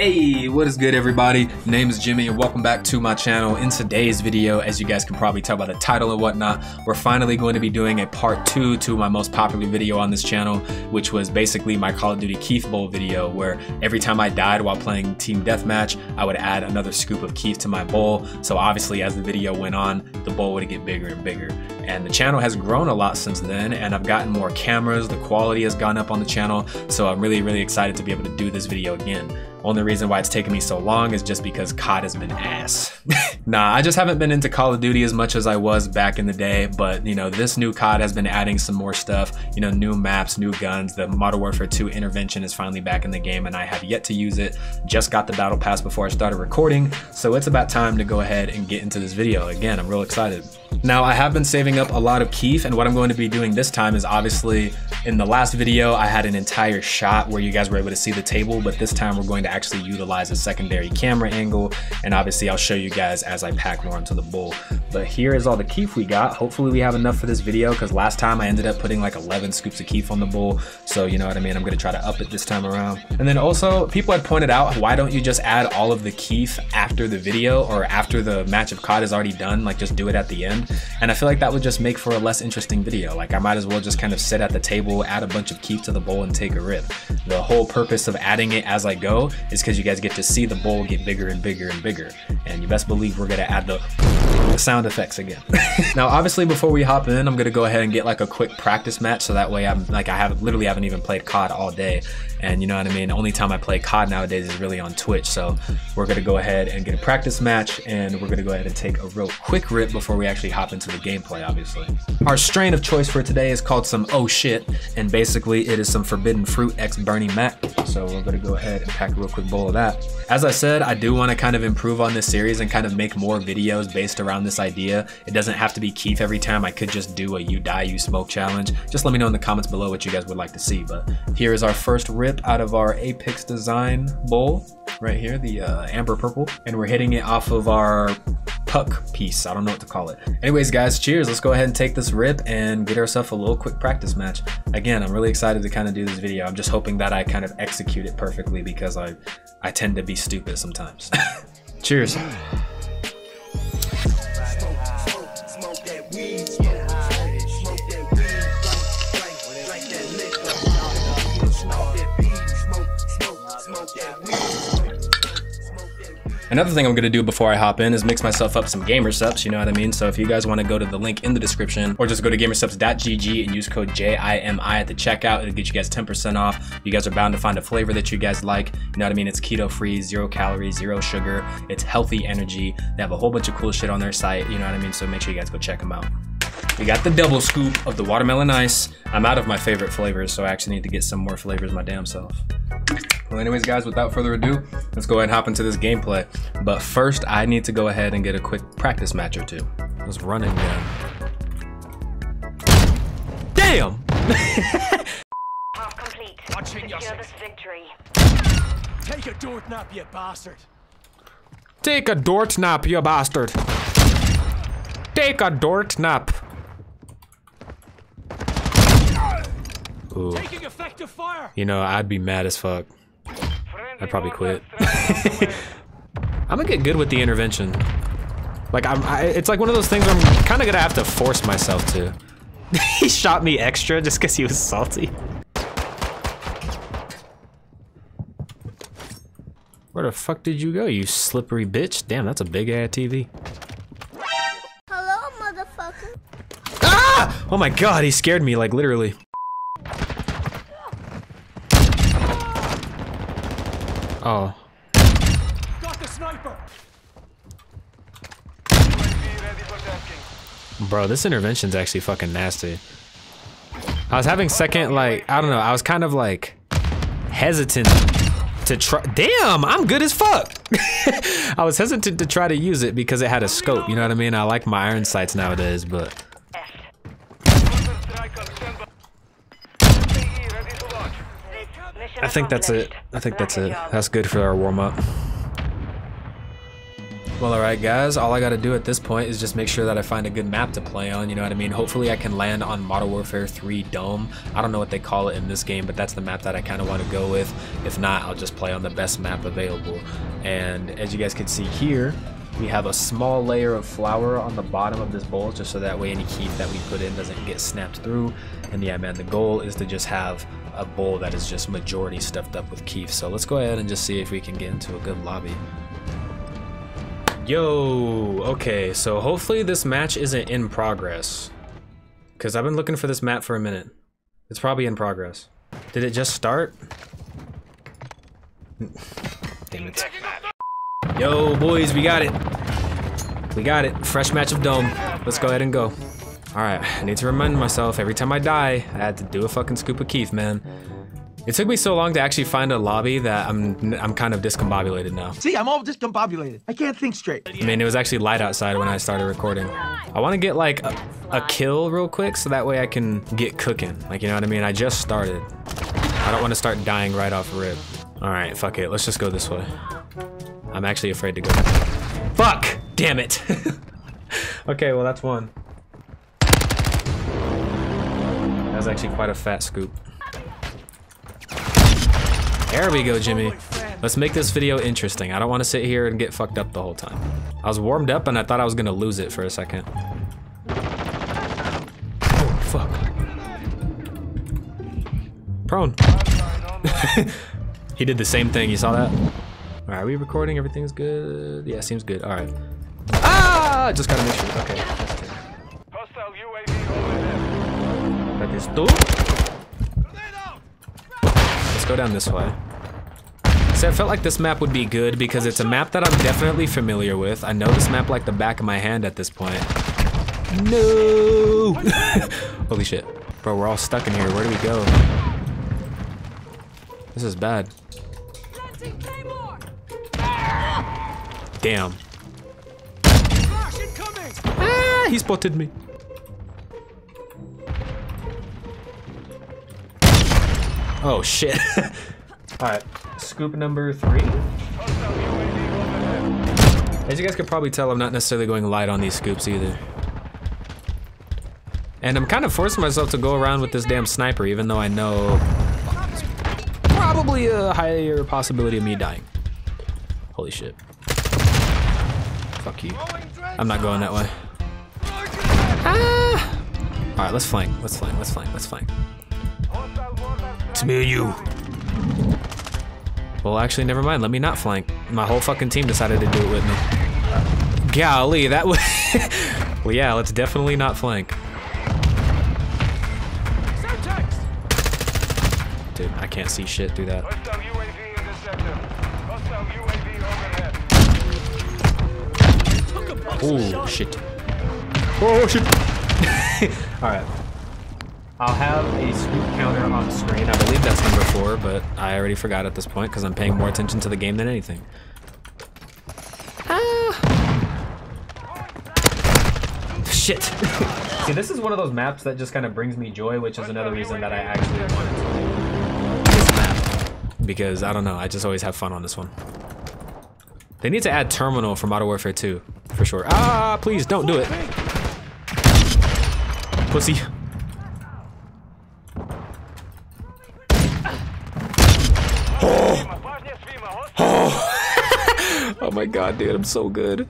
Hey, what is good everybody? Name is Jimmy and welcome back to my channel. In today's video, as you guys can probably tell by the title and whatnot, we're finally going to be doing a part two to my most popular video on this channel, which was basically my Call of Duty keef Bowl video, where every time I died while playing Team Deathmatch, I would add another scoop of keef to my bowl. So obviously as the video went on, the bowl would get bigger and bigger. And the channel has grown a lot since then, and I've gotten more cameras, the quality has gone up on the channel, so I'm really, really excited to be able to do this video again. Only reason why it's taken me so long is just because COD has been ass. nah, I just haven't been into Call of Duty as much as I was back in the day, but you know, this new COD has been adding some more stuff, you know, new maps, new guns. The Modern Warfare 2 intervention is finally back in the game and I have yet to use it. Just got the battle pass before I started recording, so it's about time to go ahead and get into this video. Again, I'm real excited. Now, I have been saving up a lot of keef and what I'm going to be doing this time is obviously, in the last video, I had an entire shot where you guys were able to see the table, but this time we're going to actually utilize a secondary camera angle, and obviously I'll show you guys as I pack more into the bowl. But here is all the keef we got. Hopefully we have enough for this video, because last time I ended up putting like 11 scoops of keef on the bowl, so you know what I mean, I'm gonna try to up it this time around. And then also, people had pointed out, why don't you just add all of the keef after the video, or after the match of COD is already done, like just do it at the end? And I feel like that would just make for a less interesting video. Like I might as well just kind of sit at the table, add a bunch of keef to the bowl and take a rip. The whole purpose of adding it as I go is because you guys get to see the bowl get bigger and bigger and bigger. And you best believe we're gonna add the, the sound effects again. now, obviously before we hop in, I'm gonna go ahead and get like a quick practice match. So that way I'm like, I have literally haven't even played COD all day. And you know what I mean? The only time I play COD nowadays is really on Twitch. So we're gonna go ahead and get a practice match and we're gonna go ahead and take a real quick rip before we actually hop into the gameplay, obviously. Our strain of choice for today is called some Oh Shit. And basically it is some Forbidden Fruit X Bernie Mac. So we're gonna go ahead and pack a real quick bowl of that. As I said, I do wanna kind of improve on this series and kind of make more videos based around this idea. It doesn't have to be keef every time. I could just do a you die, you smoke challenge. Just let me know in the comments below what you guys would like to see. But here is our first rip out of our Apex Design bowl right here, the uh, amber purple, and we're hitting it off of our puck piece. I don't know what to call it. Anyways, guys, cheers. Let's go ahead and take this rip and get ourselves a little quick practice match. Again, I'm really excited to kind of do this video. I'm just hoping that I kind of execute it perfectly because I, I tend to be stupid sometimes. cheers. Another thing I'm gonna do before I hop in is mix myself up some GamerSupps, you know what I mean? So if you guys wanna go to the link in the description or just go to gamersupps.gg and use code JIMI at the checkout, it'll get you guys 10% off. You guys are bound to find a flavor that you guys like. You know what I mean? It's keto free, zero calories, zero sugar. It's healthy energy. They have a whole bunch of cool shit on their site, you know what I mean? So make sure you guys go check them out. We got the double scoop of the watermelon ice. I'm out of my favorite flavors, so I actually need to get some more flavors my damn self. Well, anyways, guys, without further ado, let's go ahead and hop into this gameplay. But first, I need to go ahead and get a quick practice match or two. Let's run it down. Damn! Half complete. Watching your Secure this victory. Take a door nap, you bastard. Take a dort nap, you bastard. Take a dort nap. Ooh. Taking effective fire. You know, I'd be mad as fuck. I'd probably quit. I'm gonna get good with the intervention. Like I'm, I, it's like one of those things where I'm kind of gonna have to force myself to. he shot me extra just because he was salty. Where the fuck did you go, you slippery bitch? Damn, that's a big ass TV. Hello, motherfucker. Ah! Oh my god, he scared me, like literally. Oh. Got the sniper. Bro, this intervention's actually fucking nasty. I was having second, like, I don't know, I was kind of like hesitant to try. Damn, I'm good as fuck. I was hesitant to try to use it because it had a scope, you know what I mean? I like my iron sights nowadays, but I think that's it. I think that's it. That's good for our warm up. Well, alright guys, all I gotta do at this point is just make sure that I find a good map to play on, you know what I mean? Hopefully I can land on Modern Warfare 3 Dome. I don't know what they call it in this game, but that's the map that I kind of want to go with. If not, I'll just play on the best map available. And as you guys can see here, we have a small layer of flour on the bottom of this bowl just so that way any heat that we put in doesn't get snapped through. And yeah, man, the goal is to just have a bowl that is just majority stuffed up with keef. So let's go ahead and just see if we can get into a good lobby. Yo, okay, so hopefully this match isn't in progress. Because I've been looking for this map for a minute. It's probably in progress. Did it just start? Damn it. Yo, boys, we got it. We got it. Fresh match of Dome. Let's go ahead and go. Alright, I need to remind myself every time I die, I had to do a fucking scoop of keef, man. It took me so long to actually find a lobby that I'm I'm kind of discombobulated now. See, I'm all discombobulated. I can't think straight. I mean, it was actually light outside when I started recording. I want to get like a, a kill real quick so that way I can get cooking. Like, you know what I mean? I just started. I don't want to start dying right off the rip. All right, fuck it. Let's just go this way. I'm actually afraid to go. Fuck! Damn it. okay, well, that's one. Was actually quite a fat scoop. There we go, Jimmy. Let's make this video interesting. I don't want to sit here and get fucked up the whole time. I was warmed up and I thought I was gonna lose it for a second. Oh, fuck. Prone. he did the same thing, you saw that? Alright, are we recording? Everything's good? Yeah, seems good. Alright. Ah! Just gotta make sure. Okay. Is two. Let's go down this way. See, I felt like this map would be good because it's a map that I'm definitely familiar with. I know this map like the back of my hand at this point. No! Holy shit. Bro, we're all stuck in here. Where do we go? This is bad. Damn. Ah, he spotted me. Oh shit. Alright, scoop number three. Hostile UAV overhead. As you guys could probably tell, I'm not necessarily going light on these scoops either. And I'm kind of forcing myself to go around with this damn sniper, even though I know probably a higher possibility of me dying. Holy shit. Fuck you. I'm not going that way. Ah! Alright, let's flank. Let's flank. Let's flank. Let's flank. Hostile mortar It's me and you. Well, actually, never mind. Let me not flank. My whole fucking team decided to do it with me. Golly, that was... well, yeah, let's definitely not flank. Dude, I can't see shit through that. Hostile UAV in the sector. Hostile UAV overhead. Took a bunch Oh, shit. Oh, shit. Alright. I'll have a scoop counter on the screen. I believe that's number four, but I already forgot at this point because I'm paying more attention to the game than anything. Ah. Shit. See, this is one of those maps that just kind of brings me joy, which is another reason that I actually wanted to this map. Because, I don't know, I just always have fun on this one. They need to add Terminal for Modern Warfare 2, for sure. Ah, please, don't do it. Pussy. God, dude, I'm so good.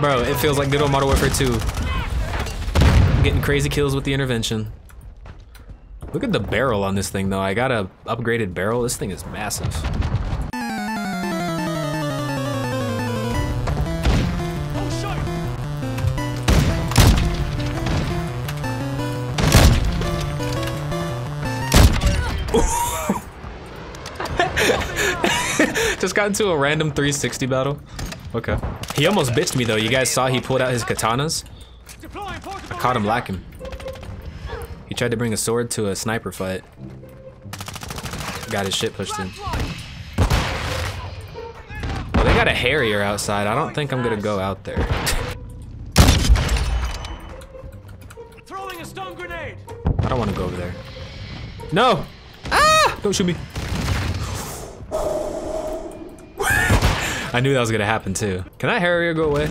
Bro, it feels like good old Modern Warfare 2. Getting crazy kills with the intervention. Look at the barrel on this thing, though. I got a upgraded barrel. This thing is massive. Just got into a random 360 battle. Okay. He almost bitched me, though. You guys saw he pulled out his katanas? I Caught him radar. lacking. He tried to bring a sword to a sniper fight. Got his shit pushed in. Well, they got a Harrier outside. I don't think I'm gonna go out there. Throwing a stun grenade! I don't want to go over there. No! Ah! Don't shoot me. I knew that was gonna happen too. Can that Harrier go away?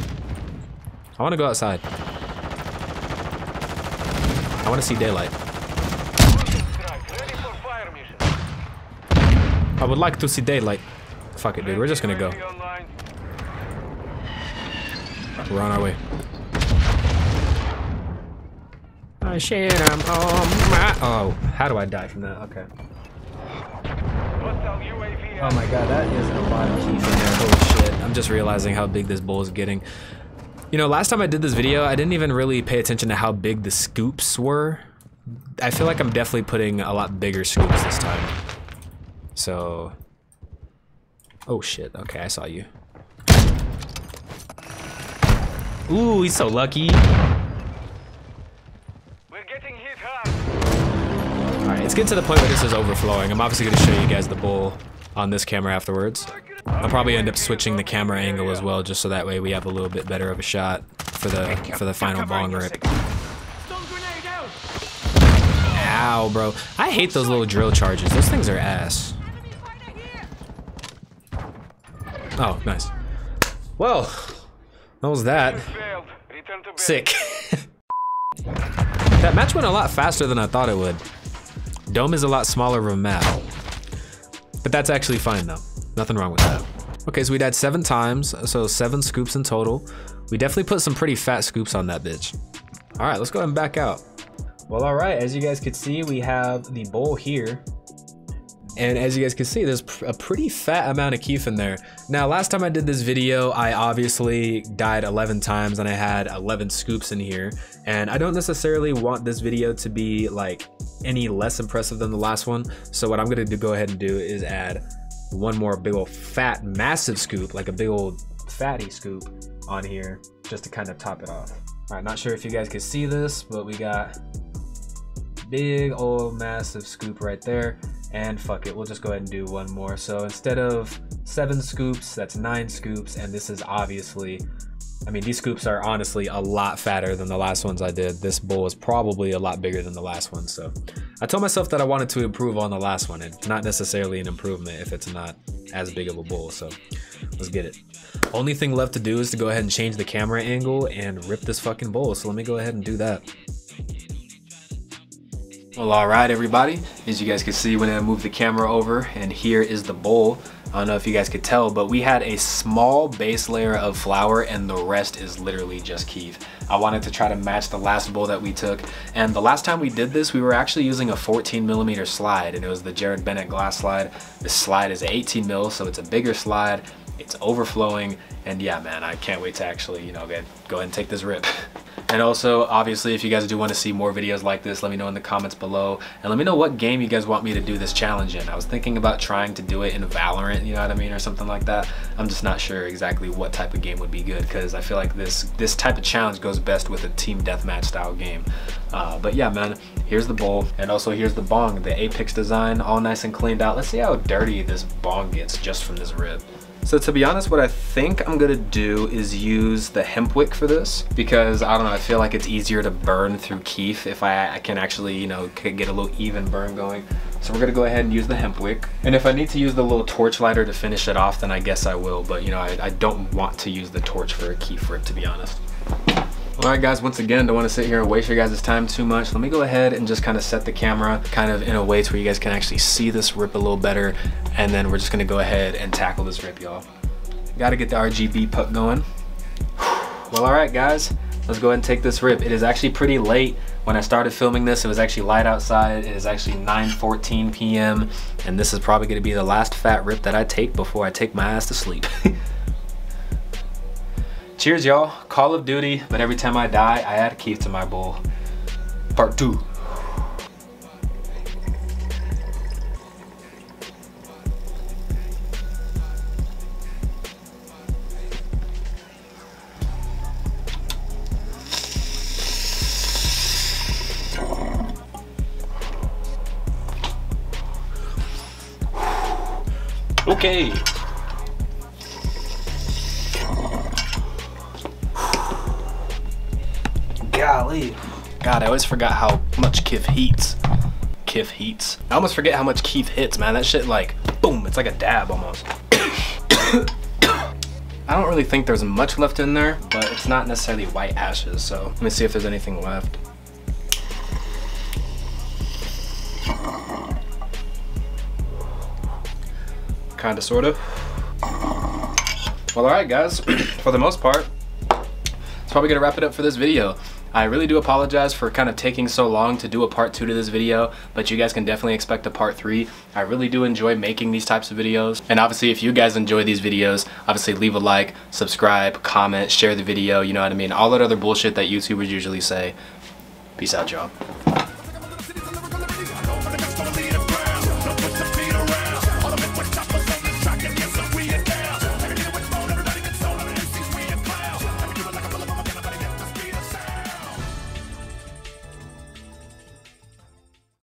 I wanna go outside. I wanna see daylight. Strike. Ready for fire mission. I would like to see daylight. Fuck it, dude. We're just gonna go. We're on our way. I shit, I'm on my. Oh, how do I die from that? Okay. Oh my god, that is a lot of keys in there. Holy shit. I'm just realizing how big this bowl is getting. You know, last time I did this video, I didn't even really pay attention to how big the scoops were. I feel like I'm definitely putting a lot bigger scoops this time. So. Oh shit. Okay, I saw you. Ooh, he's so lucky. We're getting hit hard. Alright, let's get to the point where this is overflowing. I'm obviously going to show you guys the bowl on this camera afterwards. I'll probably end up switching the camera angle as well, just so that way we have a little bit better of a shot for the for the final bong rip. Stun grenade out! Ow, bro. I hate those little drill charges. Those things are ass. Oh, nice. Well, that was that. Failed. Return to base. Sick. that match went a lot faster than I thought it would. Dome is a lot smaller of a map. But that's actually fine though. Nothing wrong with that. Okay, so we died seven times, so seven scoops in total. We definitely put some pretty fat scoops on that bitch. All right, let's go ahead and back out. Well, all right, as you guys can see, we have the bowl here. And as you guys can see, there's a pretty fat amount of keef in there. Now, last time I did this video, I obviously died 11 times and I had 11 scoops in here. And I don't necessarily want this video to be like any less impressive than the last one. So what I'm gonna do, go ahead and do is add one more big old fat, massive scoop, like a big old fatty scoop on here, just to kind of top it off. All right, not sure if you guys can see this, but we got big old massive scoop right there and fuck it we'll just go ahead and do one more. So instead of seven scoops that's nine scoops and this is obviously I mean these scoops are honestly a lot fatter than the last ones I did. This bowl is probably a lot bigger than the last one so. I told myself that I wanted to improve on the last one and not necessarily an improvement if it's not as big of a bowl so let's get it. Only thing left to do is to go ahead and change the camera angle and rip this fucking bowl so let me go ahead and do that well, all right, everybody. As you guys can see when I move the camera over, and here is the bowl. I don't know if you guys could tell, but we had a small base layer of flour and the rest is literally just keef. I wanted to try to match the last bowl that we took. And the last time we did this, we were actually using a 14 millimeter slide and it was the Jared Bennett glass slide. This slide is 18 mil, so it's a bigger slide. It's overflowing. And yeah, man, I can't wait to actually, you know, get, go ahead and take this rip. And also, obviously, if you guys do want to see more videos like this, let me know in the comments below. And let me know what game you guys want me to do this challenge in. I was thinking about trying to do it in Valorant, you know what I mean, or something like that. I'm just not sure exactly what type of game would be good because I feel like this this type of challenge goes best with a team deathmatch style game. Uh, but yeah, man, here's the bowl. And also here's the bong, the Apex design, all nice and cleaned out. Let's see how dirty this bong gets just from this rib. So to be honest, what I think I'm gonna do is use the hemp wick for this because I don't know, I feel like it's easier to burn through keef if I, I can actually, you know, get a little even burn going. So we're gonna go ahead and use the hemp wick. And if I need to use the little torch lighter to finish it off, then I guess I will. But you know, I, I don't want to use the torch for a keef rip, to be honest. All right, guys, once again, don't want to sit here and waste your guys' time too much. Let me go ahead and just kind of set the camera kind of in a way to where you guys can actually see this rip a little better. And then we're just to go ahead and tackle this rip, y'all. Got to get the RGB puck going. Well, all right, guys, let's go ahead and take this rip. It is actually pretty late. When I started filming this, it was actually light outside. It is actually 9.14 p.m. And this is probably to be the last fat rip that I take before I take my ass to sleep. Cheers, y'all. Call of Duty, but every time I die, I add keef to my bowl. Part two. Okay. God, I always forgot how much Kif heats. Kif heats. I almost forget how much keef hits, man. That shit like, boom, it's like a dab almost. I don't really think there's much left in there, but it's not necessarily white ashes. So let me see if there's anything left. Kinda, sorta. Well, alright guys, for the most part, it's probably gonna wrap it up for this video. I really do apologize for kind of taking so long to do a part two to this video, but you guys can definitely expect a part three. I really do enjoy making these types of videos. And obviously if you guys enjoy these videos, obviously leave a like, subscribe, comment, share the video, you know what I mean? All that other bullshit that YouTubers usually say. Peace out, y'all.